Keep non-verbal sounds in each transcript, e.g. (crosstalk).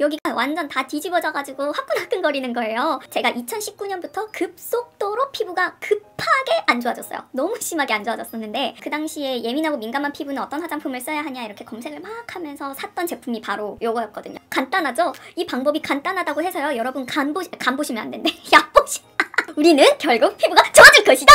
여기가 완전 다 뒤집어져가지고 화끈화끈거리는 거예요. 제가 2019년부터 급속도로 피부가 급하게 안 좋아졌어요. 너무 심하게 안 좋아졌었는데 그 당시에 예민하고 민감한 피부는 어떤 화장품을 써야 하냐 이렇게 검색을 막 하면서 샀던 제품이 바로 요거였거든요. 간단하죠? 이 방법이 간단하다고 해서요. 여러분 간, 보시, 간 보시면 안 된대. (laughs) 약 보시 우리는 결국 피부가 좋아질 것이다!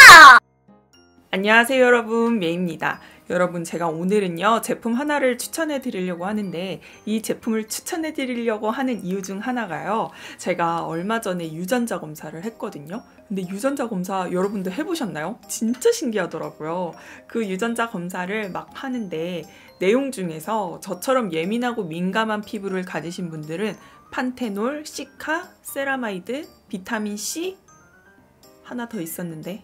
안녕하세요 여러분 메입니다 여러분 제가 오늘은요 제품 하나를 추천해 드리려고 하는데 이 제품을 추천해 드리려고 하는 이유 중 하나가요. 제가 얼마 전에 유전자 검사를 했거든요. 근데 유전자 검사 여러분들 해보셨나요? 진짜 신기하더라고요. 그 유전자 검사를 막 하는데 내용 중에서 저처럼 예민하고 민감한 피부를 가지신 분들은 panthenol, cica, ceramide, 비타민C 하나 더 있었는데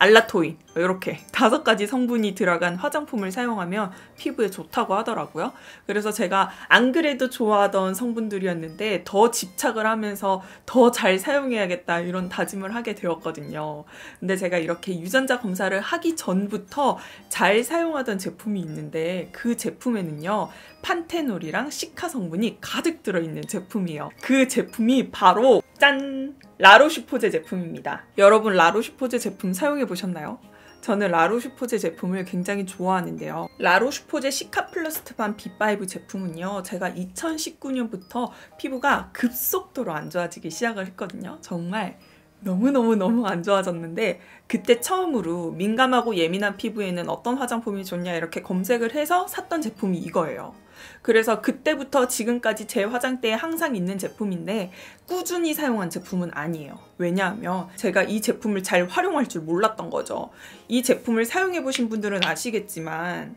allantoin 이렇게 다섯 가지 성분이 들어간 화장품을 사용하면 피부에 좋다고 하더라고요. 그래서 제가 안 그래도 좋아하던 성분들이었는데 더 집착을 하면서 더 잘 사용해야겠다 이런 다짐을 하게 되었거든요. 근데 제가 이렇게 유전자 검사를 하기 전부터 잘 사용하던 제품이 있는데 그 제품에는요. 판테놀이랑 시카 성분이 가득 들어있는 제품이에요. 그 제품이 바로 짠! 라로슈포제 제품입니다. 여러분 라로슈포제 제품 사용해 보셨나요? 저는 라로슈포제 제품을 굉장히 좋아하는데요. 라로슈포제 시카플러스트반 B5 제품은요. 제가 2019년부터 피부가 급속도로 안 좋아지기 시작을 했거든요. 정말 너무너무너무 안 좋아졌는데 그때 처음으로 민감하고 예민한 피부에는 어떤 화장품이 좋냐 이렇게 검색을 해서 샀던 제품이 이거예요. 그래서 그때부터 지금까지 제 화장대에 항상 있는 제품인데 꾸준히 사용한 제품은 아니에요. 왜냐하면 제가 이 제품을 잘 활용할 줄 몰랐던 거죠. 이 제품을 사용해 보신 분들은 아시겠지만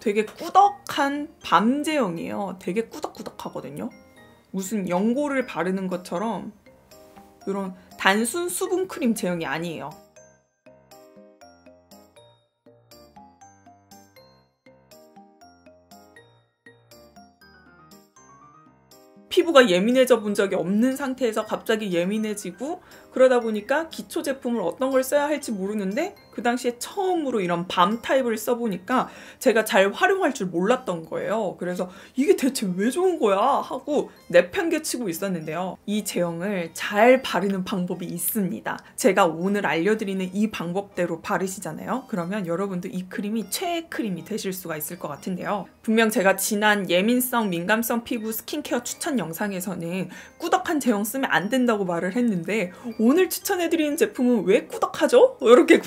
되게 꾸덕한 밤 제형이에요. 되게 꾸덕꾸덕하거든요. 무슨 연고를 바르는 것처럼 이런 단순 수분 크림 제형이 아니에요. 피부가 예민해져 본 적이 없는 상태에서 갑자기 예민해지고 그러다 보니까 기초 제품을 어떤 걸 써야 할지 모르는데 그 당시에 처음으로 이런 밤 타입을 써보니까 제가 잘 활용할 줄 몰랐던 거예요. 그래서 이게 대체 왜 좋은 거야? 하고 내팽개치고 있었는데요. 이 제형을 잘 바르는 방법이 있습니다. 제가 오늘 알려드리는 이 방법대로 바르시잖아요. 그러면 여러분도 이 크림이 최애 크림이 되실 수가 있을 것 같은데요. 분명 제가 지난 예민성, 민감성 피부 스킨케어 추천 영상에서는 꾸덕한 제형 쓰면 안 된다고 말을 했는데 오늘 추천해드리는 제품은 왜 꾸덕하죠? 이렇게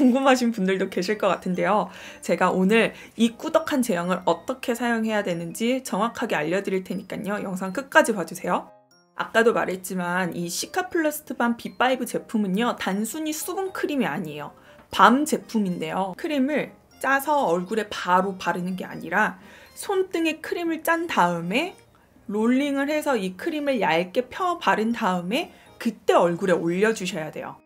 궁금하신 분들도 계실 것 같은데요. 제가 오늘 이 꾸덕한 제형을 어떻게 사용해야 되는지 정확하게 알려드릴 테니까요. 영상 끝까지 봐주세요. 아까도 말했지만 이 시카플러스트밤 B5 제품은요. 단순히 수분 크림이 아니에요. 밤 제품인데요. 크림을 짜서 얼굴에 바로 바르는 게 아니라 손등에 크림을 짠 다음에 롤링을 해서 이 크림을 얇게 펴 바른 다음에 그때 얼굴에 올려주셔야 돼요.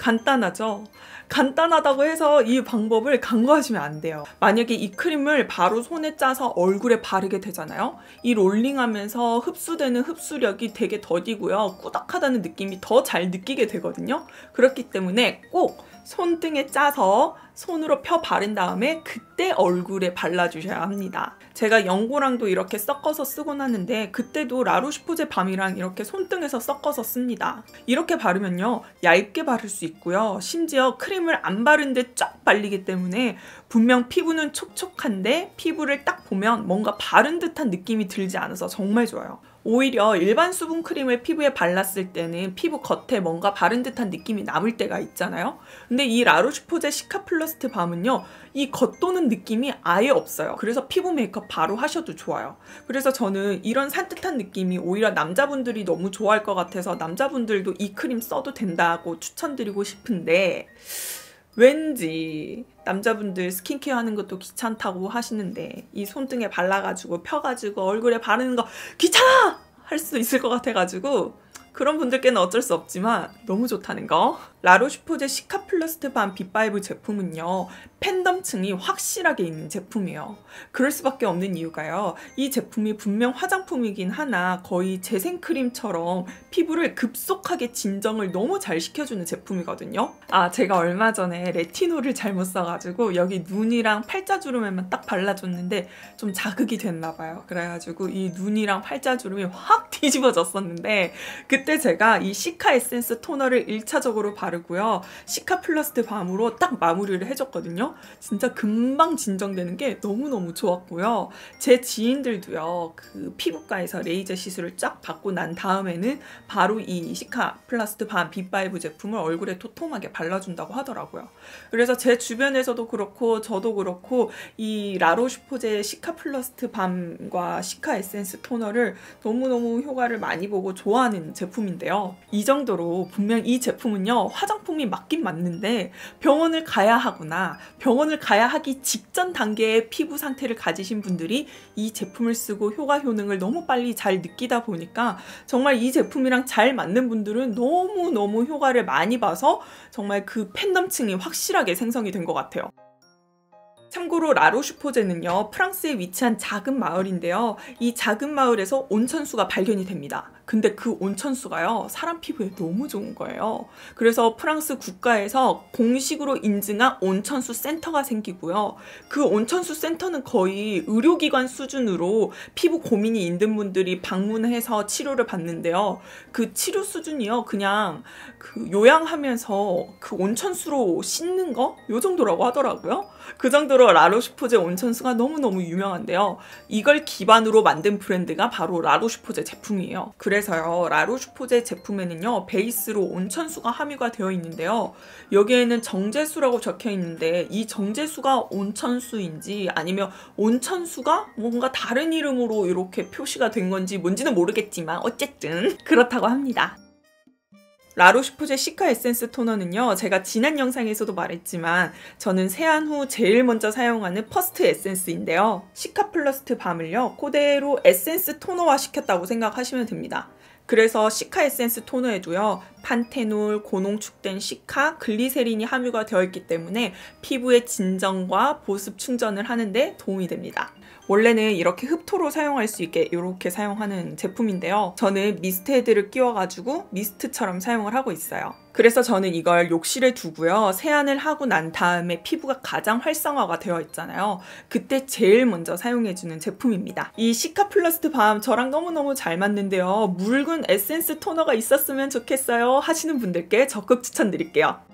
간단하죠? 간단하다고 해서 이 방법을 간과하시면 안 돼요. 만약에 이 크림을 바로 손에 짜서 얼굴에 바르게 되잖아요. 이 롤링하면서 흡수되는 흡수력이 되게 더디고요. 꾸덕하다는 느낌이 더 잘 느끼게 되거든요. 그렇기 때문에 꼭 손등에 짜서 손으로 펴 바른 다음에 그때 얼굴에 발라주셔야 합니다. 제가 연고랑도 이렇게 섞어서 쓰곤 하는데 그때도 라루슈포제 밤이랑 이렇게 손등에서 섞어서 씁니다. 이렇게 바르면요. 얇게 바를 수 있고요. 심지어 크림을 안 바른 데 쫙 발리기 때문에 분명 피부는 촉촉한데 피부를 딱 보면 뭔가 바른 듯한 느낌이 들지 않아서 정말 좋아요. 오히려 일반 수분 크림을 피부에 발랐을 때는 피부 겉에 뭔가 바른 듯한 느낌이 남을 때가 있잖아요. 근데 이 라로슈포제 시카플러스트 밤은요. 이 겉도는 느낌이 아예 없어요. 그래서 피부 메이크업 바로 하셔도 좋아요. 그래서 저는 이런 산뜻한 느낌이 오히려 남자분들이 너무 좋아할 것 같아서 남자분들도 이 크림 써도 된다고 추천드리고 싶은데 왠지 남자분들 스킨케어 하는 것도 귀찮다고 하시는데 이 손등에 발라가지고 펴가지고 얼굴에 바르는 거 귀찮아! 할 수도 있을 것 같아가지고 그런 분들께는 어쩔 수 없지만 너무 좋다는 거. La Roche-Posay Cicaplast Baume B5 제품은요. 팬덤층이 확실하게 있는 제품이에요. 그럴 수밖에 없는 이유가요. 이 제품이 분명 화장품이긴 하나 거의 재생크림처럼 피부를 급속하게 진정을 너무 잘 시켜주는 제품이거든요. 아, 제가 얼마 전에 레티놀을 잘못 써가지고 여기 눈이랑 팔자주름에만 딱 발라줬는데 좀 자극이 됐나봐요. 그래가지고 이 눈이랑 팔자주름이 확 뒤집어졌었는데 그때 제가 이 cica 에센스 토너를 1차적으로 바르고요. Cicaplast Baume으로 딱 마무리를 해줬거든요. 진짜 금방 진정되는 게 너무너무 좋았고요. 제 지인들도요, 그 피부과에서 레이저 시술을 쫙 받고 난 다음에는 바로 이 Cicaplast Baume B5 제품을 얼굴에 도톰하게 발라준다고 하더라고요. 그래서 제 주변에서도 그렇고, 저도 그렇고, 이 La Roche-Posay Cicaplast Baume과 cica 에센스 토너를 너무너무 효과를 많이 보고 좋아하는 제품 인데요. 이 정도로 분명 이 제품은요, 화장품이 맞긴 맞는데 병원을 가야 하거나 병원을 가야 하기 직전 단계의 피부 상태를 가지신 분들이 이 제품을 쓰고 효과 효능을 너무 빨리 잘 느끼다 보니까 정말 이 제품이랑 잘 맞는 분들은 너무너무 효과를 많이 봐서 정말 그 팬덤층이 확실하게 생성이 된 것 같아요. 참고로 라로슈포제는요, 프랑스에 위치한 작은 마을인데요. 이 작은 마을에서 온천수가 발견이 됩니다. 근데 그 온천수가요, 사람 피부에 너무 좋은 거예요. 그래서 프랑스 국가에서 공식으로 인증한 온천수 센터가 생기고요. 그 온천수 센터는 거의 의료기관 수준으로 피부 고민이 있는 분들이 방문해서 치료를 받는데요. 그 치료 수준이요, 그냥 그 요양하면서 그 온천수로 씻는 거? 요 정도라고 하더라고요. 그 정도로 라로슈포제 온천수가 너무너무 유명한데요. 이걸 기반으로 만든 브랜드가 바로 라로슈포제 제품이에요. 그래서 그래서요 라로슈포제 제품에는요 베이스로 온천수가 함유가 되어 있는데요 여기에는 정제수라고 적혀 있는데 이 정제수가 온천수인지 아니면 온천수가 뭔가 다른 이름으로 이렇게 표시가 된 건지 뭔지는 모르겠지만 어쨌든 그렇다고 합니다. La Roche-Posay cica 에센스 토너는요, 제가 지난 영상에서도 말했지만, 저는 세안 후 제일 먼저 사용하는 first 에센스인데요. Cicaplast Baume을요, 그대로 에센스 토너화 시켰다고 생각하시면 됩니다. 그래서 cica 에센스 토너에도요, 판테놀, 고농축된 cica, 글리세린이 함유가 되어 있기 때문에 피부의 진정과 보습 충전을 하는데 도움이 됩니다. 원래는 이렇게 흡토로 사용할 수 있게 이렇게 사용하는 제품인데요. 저는 미스트 헤드를 끼워가지고 미스트처럼 사용을 하고 있어요. 그래서 저는 이걸 욕실에 두고요. 세안을 하고 난 다음에 피부가 가장 활성화가 되어 있잖아요. 그때 제일 먼저 사용해주는 제품입니다. 이 Cicaplast Baume 저랑 너무너무 잘 맞는데요. 묽은 에센스 토너가 있었으면 좋겠어요 하시는 분들께 적극 추천드릴게요.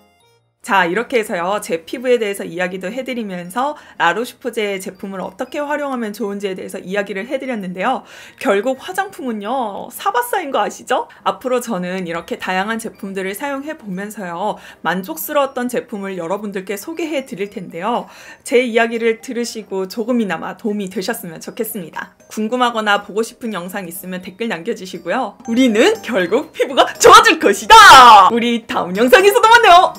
자, 이렇게 해서요. 제 피부에 대해서 이야기도 해드리면서 라로슈포제 제품을 어떻게 활용하면 좋은지에 대해서 이야기를 해드렸는데요. 결국 화장품은요. 사바사인 거 아시죠? 앞으로 저는 이렇게 다양한 제품들을 사용해 보면서요. 만족스러웠던 제품을 여러분들께 소개해 드릴 텐데요. 제 이야기를 들으시고 조금이나마 도움이 되셨으면 좋겠습니다. 궁금하거나 보고 싶은 영상 있으면 댓글 남겨주시고요. 우리는 결국 피부가 좋아질 것이다! 우리 다음 영상에서도 만나요!